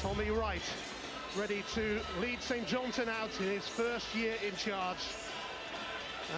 Tommy Wright ready to lead St Johnstone out in his first year in charge.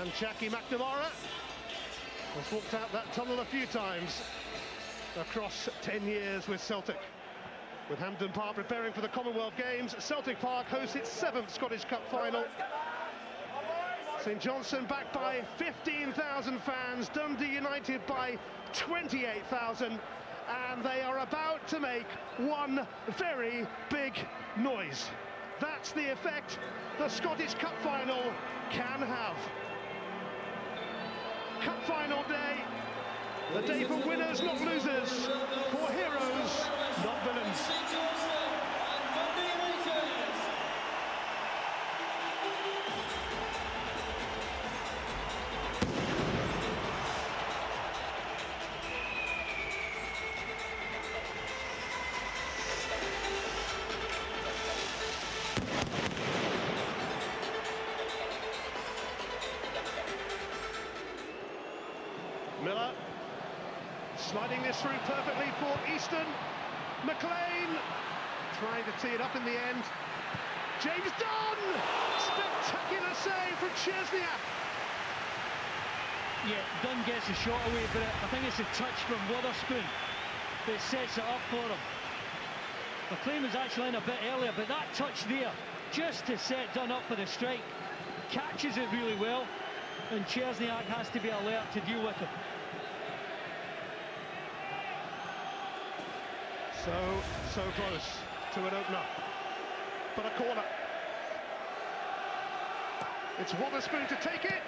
And Jackie McNamara has walked out that tunnel a few times across 10 years with Celtic. With Hampden Park preparing for the Commonwealth Games, Celtic Park hosts its seventh Scottish Cup final. St Johnstone backed by 15,000 fans, Dundee United by 28,000 and they are about to make one very big noise. That's the effect the Scottish Cup final can have. Cup final day, the day for winners, not losers, for heroes, not villains. Through perfectly for Easton. McLean trying to tee it up in the end. James Dunn! Spectacular save from Cierzniak. Yeah, Dunn gets a shot away, but I think it's a touch from Wotherspoon that sets it up for him. McLean was actually in a bit earlier, but that touch there, just to set Dunn up for the strike, catches it really well, and Cierzniak has to be alert to deal with it. So, so close to an opener. But a corner. It's Wotherspoon to take it.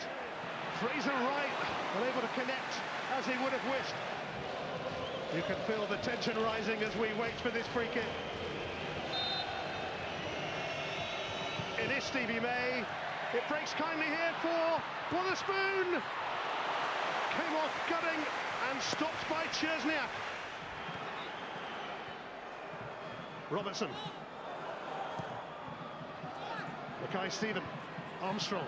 Fraser Wright unable to connect as he would have wished. You can feel the tension rising as we wait for this free kick. It is Stevie May. It breaks kindly here for Wotherspoon. Came off gutting and stopped by Cierzniak. Robertson. Mackay-Steven. Armstrong.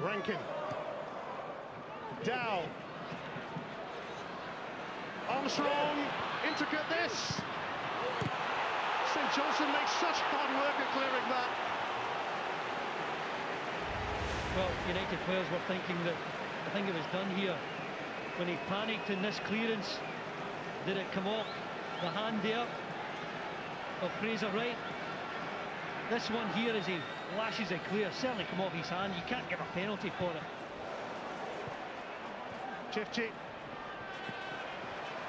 Rankin. Dow. Armstrong. Intricate this. St Johnstone makes such hard work at clearing that. Well, United players were thinking that I think it was done here when he panicked in this clearance. Did it come off the hand there of Fraser Wright? This one here as he lashes it clear, certainly come off his hand. You can't give a penalty for it. Ciftci.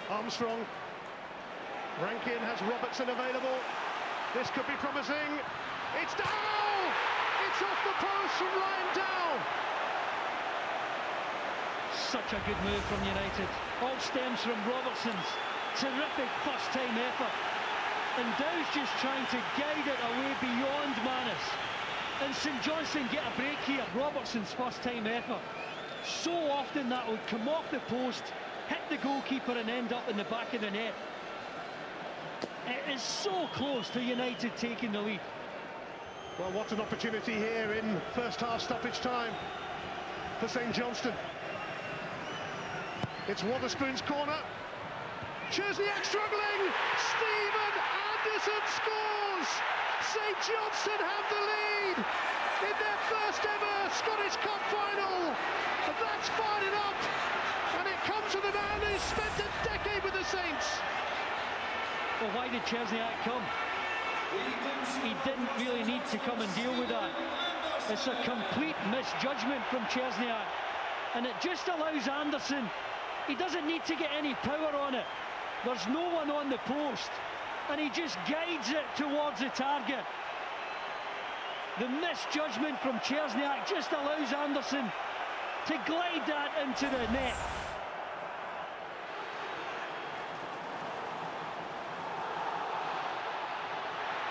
Armstrong. Rankin has Robertson available. This could be promising. It's down! It's off the post from Ryan Dow. Such a good move from United. All stems from Robertson's terrific first-time effort. And Dow's just trying to guide it away beyond Mannus. And St Johnstone get a break here. Robertson's first-time effort. So often that would come off the post, hit the goalkeeper and end up in the back of the net. It is so close to United taking the lead. Well, what an opportunity here in first half stoppage time for St Johnstone. It's Wotherspoon's corner. Cierzniak struggling. Stephen Anderson scores. St Johnstone have the lead in their first ever Scottish Cup final. That's fired up. And it comes from the man who's spent a decade with the Saints. Well, why did Cierzniak come? He didn't really need to come and deal with that. It's a complete misjudgment from Cierzniak. And it just allows Anderson, he doesn't need to get any power on it. There's no one on the post. And he just guides it towards the target. The misjudgment from Cierzniak just allows Anderson to glide that into the net.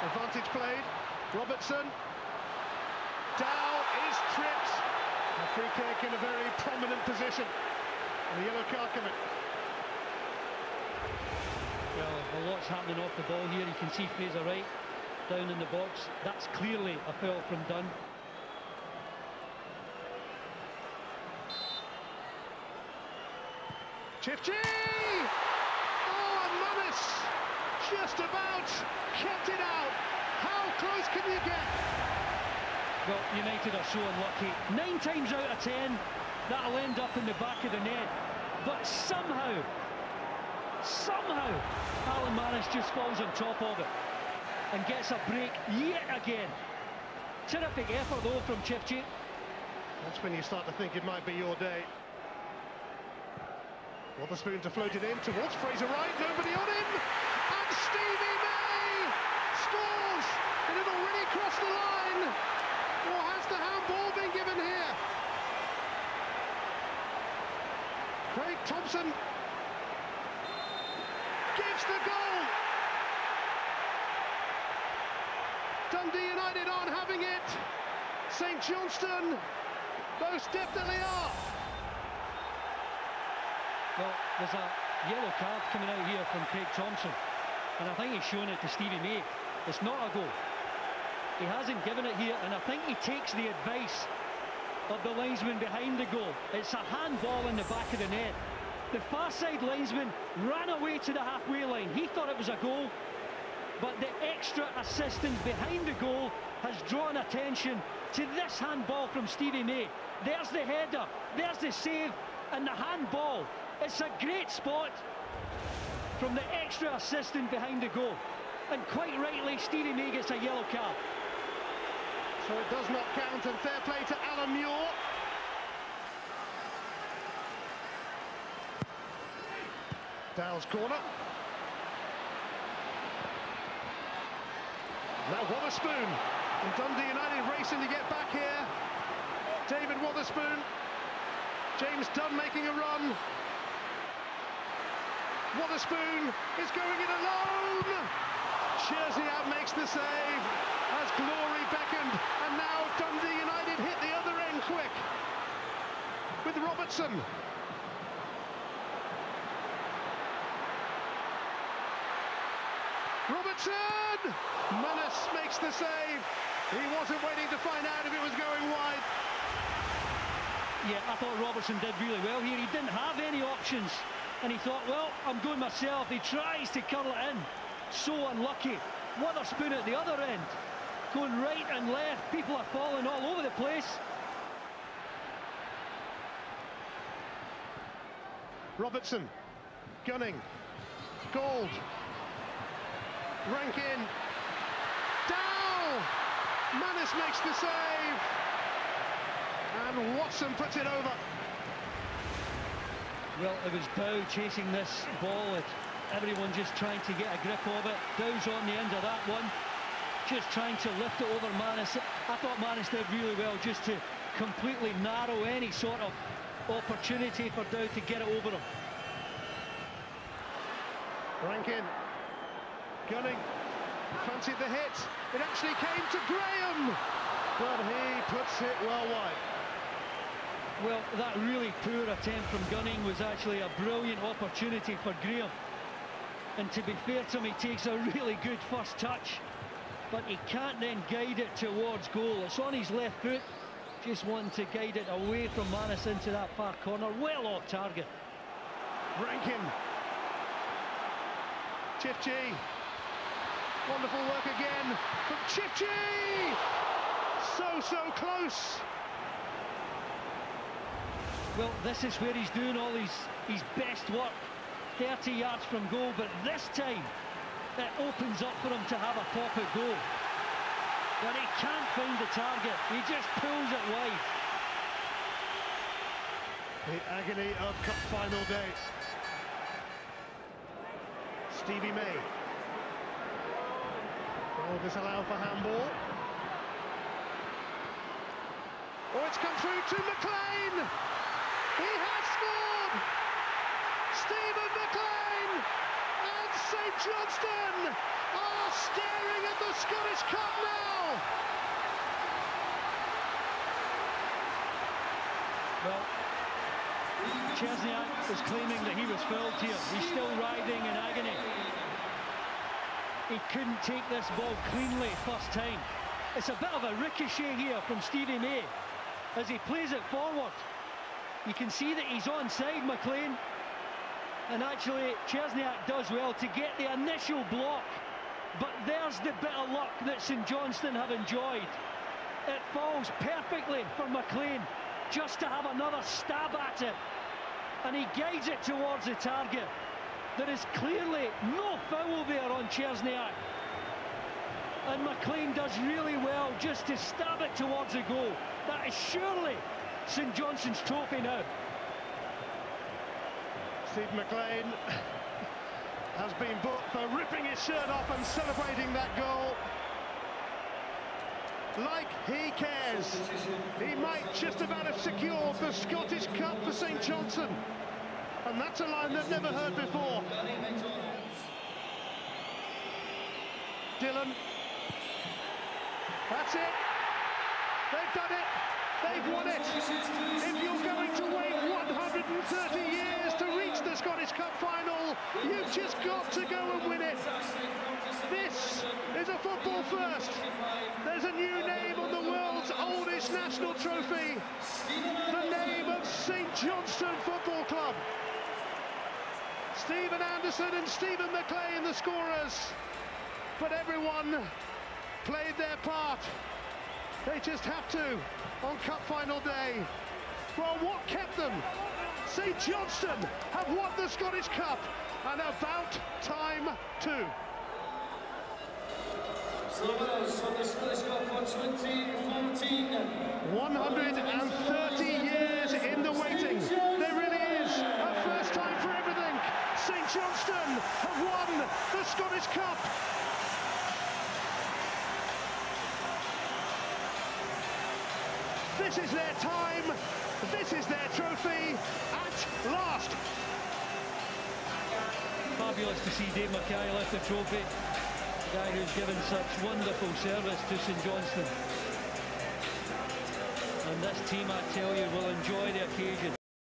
Advantage played. Robertson. Dow is tripped. A free kick in a very prominent position. And the yellow card coming. Well, lot's happening off the ball here. You can see Fraser Wright down in the box. That's clearly a foul from Dunn. Ciftci! Oh, and just about kept it out. How close can you get? Well, United are so unlucky. Nine times out of ten, that'll end up in the back of the net. But somehow, somehow, Alan Mannus just falls on top of it and gets a break yet again. Terrific effort, though, from Ciftci. That's when you start to think it might be your day. Wotherspoon to float it in towards Fraser Wright, nobody on him, and Stevie May scores! It had already crossed the line, or has the handball been given here? Craig Thomson the goal. Dundee United aren't having it. St Johnstone most definitely are. Well, there's a yellow card coming out here from Craig Thomson. And I think he's showing it to Stevie May. It's not a goal. He hasn't given it here, and I think he takes the advice of the linesman behind the goal. It's a handball in the back of the net. The far side linesman ran away to the halfway line. He thought it was a goal, but the extra assistant behind the goal has drawn attention to this handball from Stevie May. There's the header, there's the save, and the handball. It's a great spot from the extra assistant behind the goal. And quite rightly, Stevie May gets a yellow card. So it does not count, and fair play to Alan Muir. Dow's corner. Now Wotherspoon and Dundee United racing to get back here. David Wotherspoon. James Dunn making a run. Wotherspoon is going it alone. Cierzniak makes the save as glory beckoned. And now Dundee United hit the other end quick with Robertson. Robertson! Mannus makes the save. He wasn't waiting to find out if it was going wide. Yeah, I thought Robertson did really well here. He didn't have any options. And he thought, well, I'm going myself. He tries to curl it in. So unlucky. Wotherspoon at the other end. Going right and left. People are falling all over the place. Robertson. Gunning. Gold. Rankin. Dow! Mannus makes the save. And Watson puts it over. Well, it was Dow chasing this ball. It, everyone just trying to get a grip of it. Dow's on the end of that one. Just trying to lift it over Mannus. I thought Mannus did really well just to completely narrow any sort of opportunity for Dow to get it over him. Rankin. Gunning. Fancied the hit. It actually came to Graham. But he puts it well wide. Well, that really poor attempt from Gunning was actually a brilliant opportunity for Graham. And to be fair to him, he takes a really good first touch. But he can't then guide it towards goal. It's on his left foot. Just wanting to guide it away from Mannus into that far corner. Well off target. Rankin. Ciftci. Wonderful work again from Ciftci. So, so close. Well, this is where he's doing all his, his best work. 30 yards from goal, but this time it opens up for him to have a pop at goal. But he can't find the target. He just pulls it wide. The agony of cup final day. Stevie May. Oh, disallowed for handball. Oh, it's come through to McLean. He has scored. Stephen McLean and St Johnstone are staring at the Scottish Cup now. Well, Cierzniak is claiming that he was fouled here. He's still writhing in agony. He couldn't take this ball cleanly first time. It's a bit of a ricochet here from Stevie May as he plays it forward. You can see that he's onside, McLean. And actually, Cierzniak does well to get the initial block. But there's the bit of luck that St Johnstone have enjoyed. It falls perfectly for McLean just to have another stab at it. And he guides it towards the target. There is clearly no foul there on Cierzniak. And McLean does really well just to stab it towards the goal. That is surely St Johnstone's trophy now. Steve McLean has been booked for ripping his shirt off and celebrating that goal. Like he cares. He might just about have secured the Scottish Cup for St Johnstone. And that's a line they've never heard before. Dylan. That's it. They've done it. They've won it. If you're going to wait 130 years to reach the Scottish Cup final, you've just got to go and win it. This is a football first. There's a new name on the world's oldest national trophy. The name of St Johnstone Football Club. Stephen Anderson and Stephen McLean, the scorers. But everyone played their part. They just have to on Cup final day. Well, what kept them? St Johnstone have won the Scottish Cup and about time too. 130 years St Johnstone have won the Scottish Cup. This is their time. This is their trophy at last. Fabulous to see Dave Mackay lift the trophy. The guy who's given such wonderful service to St Johnstone. And this team, I tell you, will enjoy the occasion.